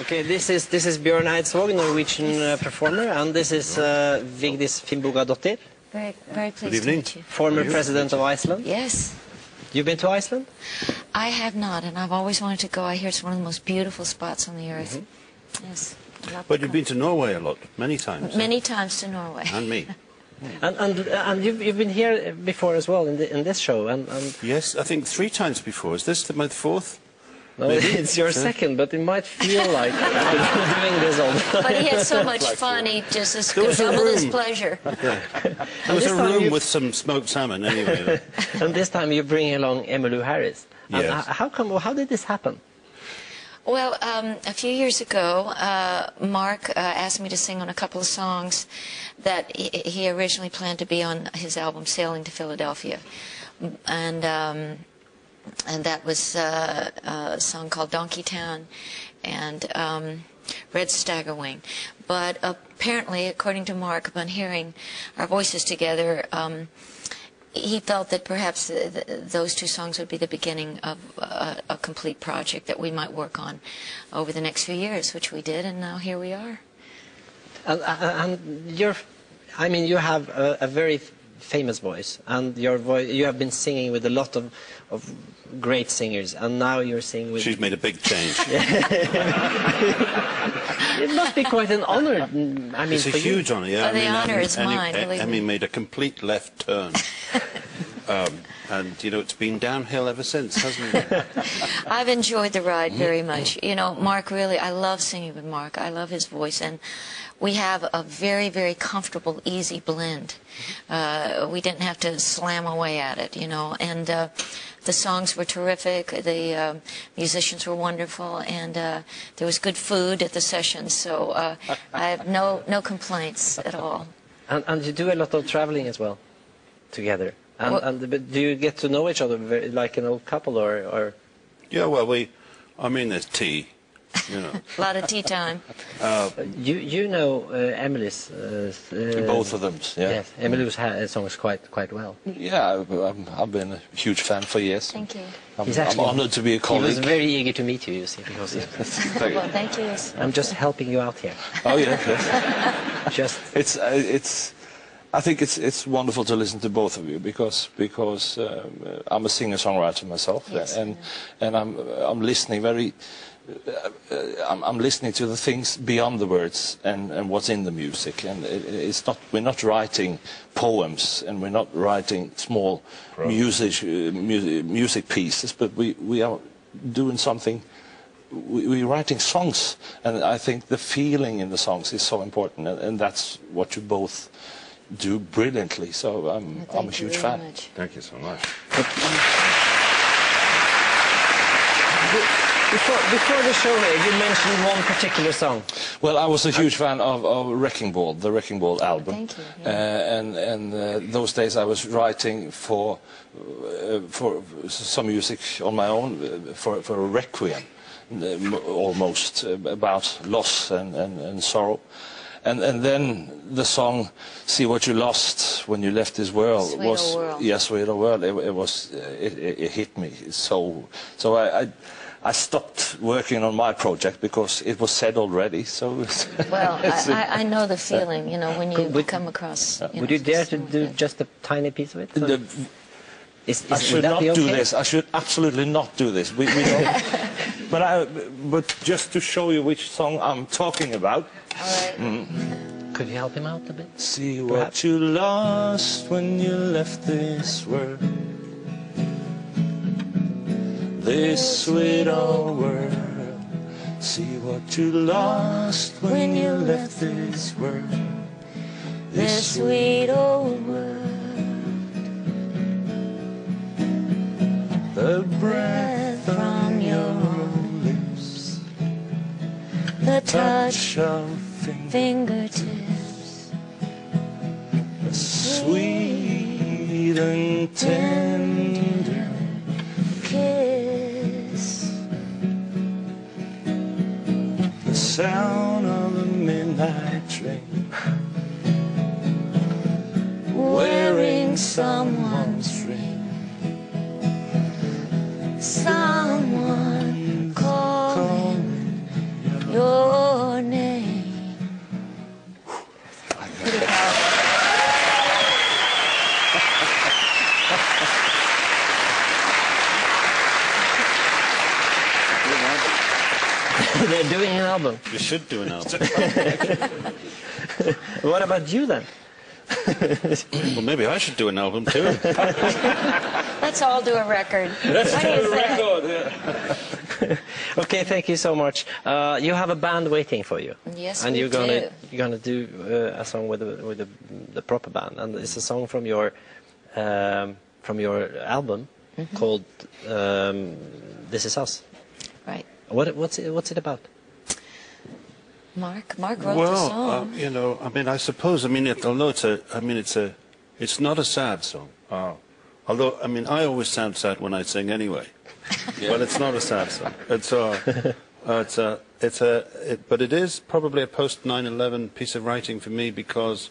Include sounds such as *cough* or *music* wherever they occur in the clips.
Okay, this is this is Bjørn Eidsvåg, Norwegian uh, performer, and this is uh, Vigdis Finnbogadottir, Very, very pleased evening. to meet you. former president of Iceland. Yes, You've been to Iceland? I have not, and I've always wanted to go. I hear it's one of the most beautiful spots on the earth. Mm-hmm. Yes. But you've been to Norway a lot, many times. many times to Norway. And me. *laughs* And and, and you've, you've been here before as well in, the, in this show, and, and Yes, I think three times before. Is this the, my fourth? No, Maybe. *laughs* it's your Yeah. second, but it might feel like *laughs* doing this all the time. But he had so much fun, he just is There was a double his room. pleasure. *laughs* There was a room you- with some smoked salmon anyway. and this time you bring along Emmylou Harris. Yes. h- how come? How did this happen? Well, um, a few years ago, uh, Mark uh, asked me to sing on a couple of songs that he, he originally planned to be on his album "Sailing to Philadelphia," and um, and that was uh, a song called "Donkey Town" and um, "Red Staggerwing." But apparently, according to Mark, upon hearing our voices together. Um, he felt that perhaps th th those two songs would be the beginning of a, a complete project that we might work on over the next few years, which we did, and now here we are. And, uh, and you're, I mean, you have a, a very famous voice, and your voice, you have been singing with a lot of, of great singers, and now you're singing with. She's made a big change. *laughs* It must be quite an honor. mm, I mean, It's a for you. huge honour, yeah. Oh, the honour is Emmy- mine, believe Emmy made a complete left turn. *laughs* um, and, you know, it's been downhill ever since, hasn't it? *laughs* I've enjoyed the ride very much. You know, Mark really, I love singing with Mark. I love his voice, and we have a very, very comfortable, easy blend. Uh, we didn't have to slam away at it, you know, and uh, the songs were terrific. The uh, musicians were wonderful, and uh, there was good food at the sessions, so uh, I have no no complaints at all. And, and you do a lot of traveling as well, together. And, Well- and but do you get to know each other very, like an old couple, or, or yeah, well, we, I mean, there's tea, you know. A *laughs* lot of tea time. you you know uh, Emily's uh, uh, Both of them, yeah. Yes, Emily's ha- uh, songs quite quite well. Yeah, I've, I'm- I've been a huge fan for years. Thank you. I'm, He's I'm honored to be a colleague. He was very eager to meet you, you see, because *laughs* Well, thank you. I'm just helping you out here. oh yeah, yes. *laughs* Just it's uh, it's. I think it's it's wonderful to listen to both of you because because um, uh, I'm a singer songwriter myself Yes, I and and I'm I'm listening very. Uh, uh, I'm, I'm listening to the things beyond the words and, and what's in the music, and it, it's not. We're not writing poems, and we're not writing small music uh, music, music pieces, but we, we are doing something we, we're writing songs, and I think the feeling in the songs is so important, and, and that's what you both do brilliantly. So I'm, I'm a huge fan. much. Thank you so much. before before the show here, you mentioned one particular song. Well, I was a huge fan of, of Wrecking Ball, the Wrecking Ball album. Thank you, Uh, and and uh, those days I was writing for uh, for some music on my own uh, for for a requiem, uh, almost uh, about loss and, and, and sorrow. And and then the song "See What You Lost When You Left This World" Sweet was Old World. yeah, "Sweet Old World." It, it was uh, it, it, it hit me so so I. I I stopped working on my project because it was said already. So *laughs* Well, I, I, I know the feeling, you know, when you Would- come across. You Would know, you dare to do like just a tiny piece of it? the, Is, is, I should not be do this. I should absolutely not do this. We, we don't. *laughs* but I, but just to show you which song I'm talking about. All right. Mm. Could you help him out a bit? See Perhaps. what you lost when you left this world. This sweet old world. See what you lost when you left this world. This sweet old world, The breath touch of fingertips, Sweet and tender kiss, the sound of a midnight train. Wearing someone's ring. Someone They're doing an album. We should do an album. *laughs* What about you then? well, maybe I should do an album too. *laughs* Let's all do a record. What do you think? *laughs* Okay, thank you so much. Uh, you have a band waiting for you. Yes, and we you're gonna do. you're gonna do uh, a song with the, with the, the proper band, and it's a song from your um, from your album Mm-hmm. called um, "This Is Us." Right. What what's it, what's it about? Mark, Mark wrote the well, song. uh, you know, I mean, I suppose, I mean, it, although it's a, I mean, it's a, it's not a sad song. Oh. Although, I mean, I always sound sad when I sing anyway. *laughs* But it's not a sad song. It's a, *laughs* uh, it's a, it's a, it, but it is probably a post 9/11 piece of writing for me because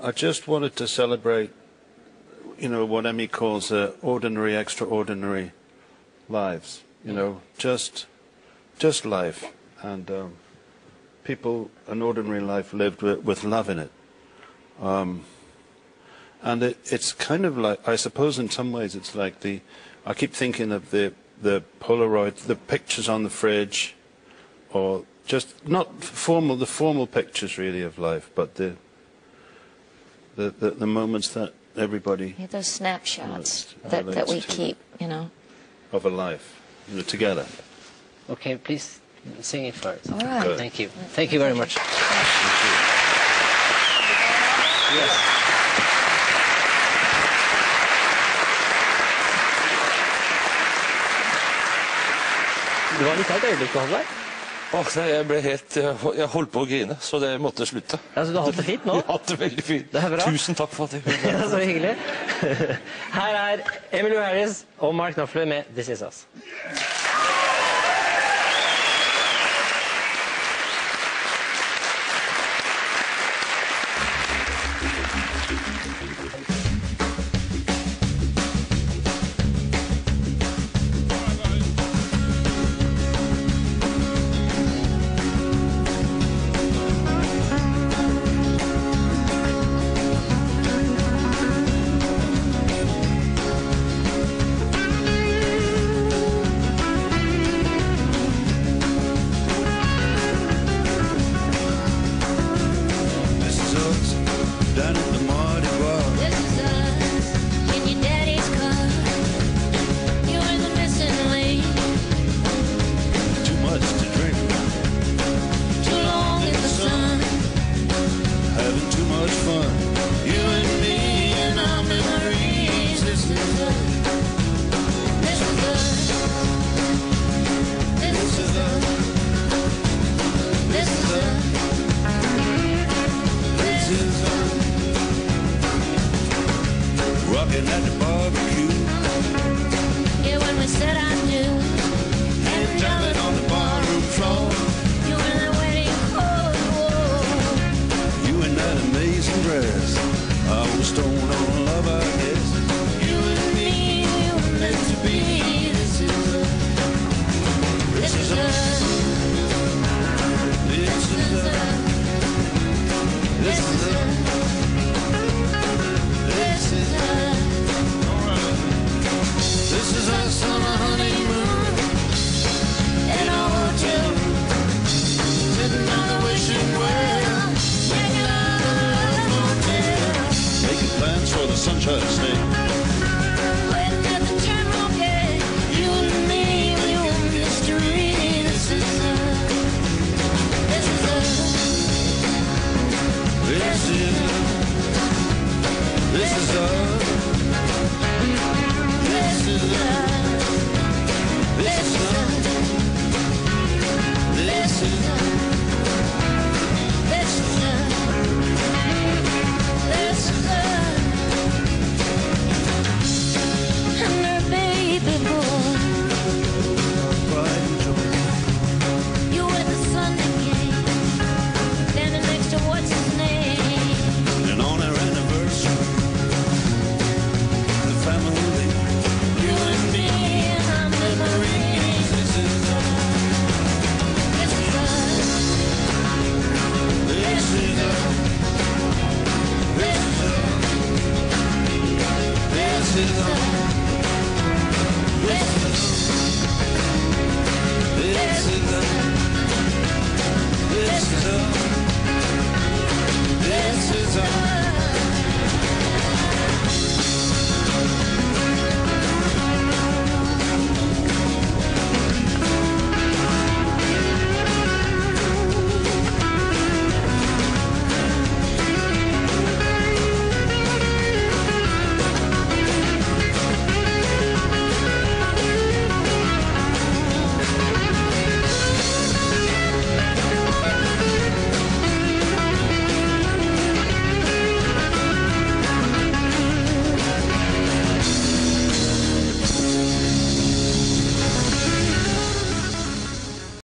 I just wanted to celebrate, you know, what Emmy calls uh, ordinary, extraordinary lives. You know, just, just life, and um, people, an ordinary life lived with, with love in it. Um, and it, it's kind of like, I suppose in some ways it's like the, I keep thinking of the, the Polaroid, the pictures on the fridge, or just not formal, the formal pictures really of life, but the, the, the, the moments that everybody Yeah, those snapshots that, that we keep, you know. of a life, you know, together. Okay, please sing it first. All right. Good. Thank you. Thank you very much. Det var litt av et øyeblikk du hadde der. Åh, nei, jeg ble helt Jeg holdt på å grine, så det måtte slutte. Altså, du har hatt det fint nå? Jeg har hatt det veldig fint. Det er bra. Tusen takk for at jeg *laughs* kunne Ja, så hyggelig. *laughs* Her er Emilio Harris og Mark Knopfler med 'This Is Us'. This is us.